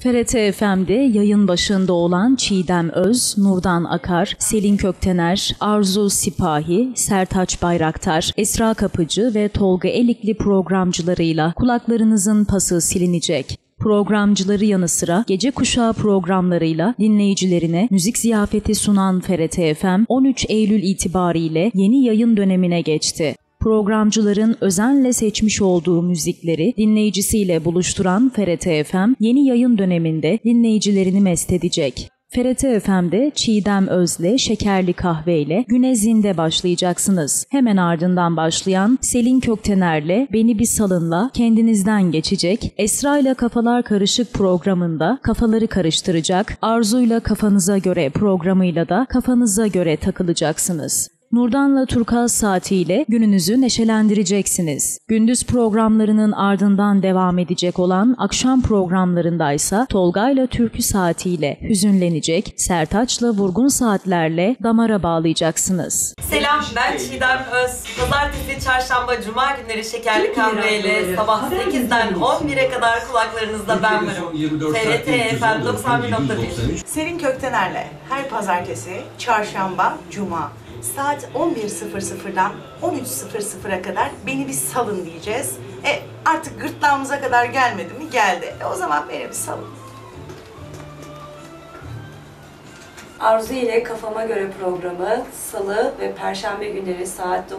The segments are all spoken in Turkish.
TRT FM'de yayın başında olan Çiğdem Öz, Nurdan Akar, Selin Köktener, Arzu Sipahi, Sertaç Bayraktar, Esra Kapıcı ve Tolga Elikli programcılarıyla kulaklarınızın pası silinecek. Programcıları yanı sıra gece kuşağı programlarıyla dinleyicilerine müzik ziyafeti sunan FRT FM 13 Eylül itibariyle yeni yayın dönemine geçti. Programcıların özenle seçmiş olduğu müzikleri dinleyicisiyle buluşturan FRT FM yeni yayın döneminde dinleyicilerini mest edecek. FRT FM'de Çiğdem Özle Şekerli Kahve ile Güne Zinde başlayacaksınız. Hemen ardından başlayan Selin Köktener'le Beni Bir Salın'la kendinizden geçecek. Esra ile Kafalar Karışık programında kafaları karıştıracak. Arzu'yla Kafanıza Göre programıyla da kafanıza göre takılacaksınız. Nurdan'la Turkaz saatiyle gününüzü neşelendireceksiniz. Gündüz programlarının ardından devam edecek olan akşam programlarındaysa Tolga'yla Türkü saatiyle hüzünlenecek, Sertaç'la vurgun saatlerle damara bağlayacaksınız. Selam ben Çiğdem Öz. Pazartesi, çarşamba, cuma günleri şekerli kahveyle sabah 8'den 11'e kadar kulaklarınızda ben varım. TRT FM 91.1 Selin Köktener'le her pazartesi, çarşamba, cuma saat 11.00'dan 13.00'a kadar beni bir salın diyeceğiz. E artık gırtlağımıza kadar gelmedi mi? Geldi. E, o zaman beni bir salın. Arzu ile Kafama Göre programı Salı ve Perşembe günleri saat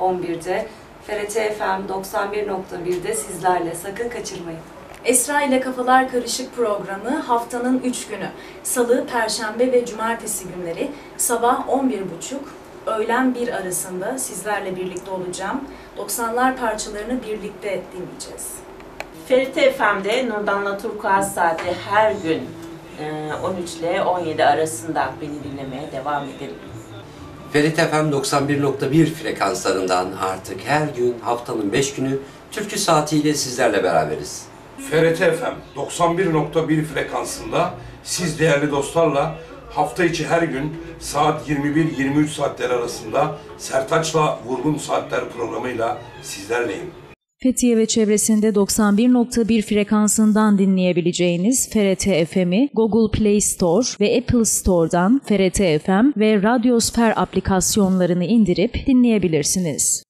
9.11'de FRT FM 91.1'de sizlerle sakın kaçırmayın. Esra ile Kafalar Karışık programı haftanın 3 günü Salı, Perşembe ve Cumartesi günleri sabah 11.30 öğlen 1 arasında sizlerle birlikte olacağım. 90'lar parçalarını birlikte dinleyeceğiz. Ferit FM'de Nurdan'la Turkuaz saati her gün e, 13 ile 17 arasında beni dinlemeye devam edelim. Ferit FM 91.1 frekanslarından artık her gün haftanın 5 günü türkü saatiyle sizlerle beraberiz. FRT FM 91.1 frekansında siz değerli dostlarla hafta içi her gün saat 21-23 saatler arasında Sertaç'la Vurgun Saatler programıyla sizlerleyim. Fethiye ve çevresinde 91.1 frekansından dinleyebileceğiniz FRT FM'i Google Play Store ve Apple Store'dan FRT FM ve Radyosfer aplikasyonlarını indirip dinleyebilirsiniz.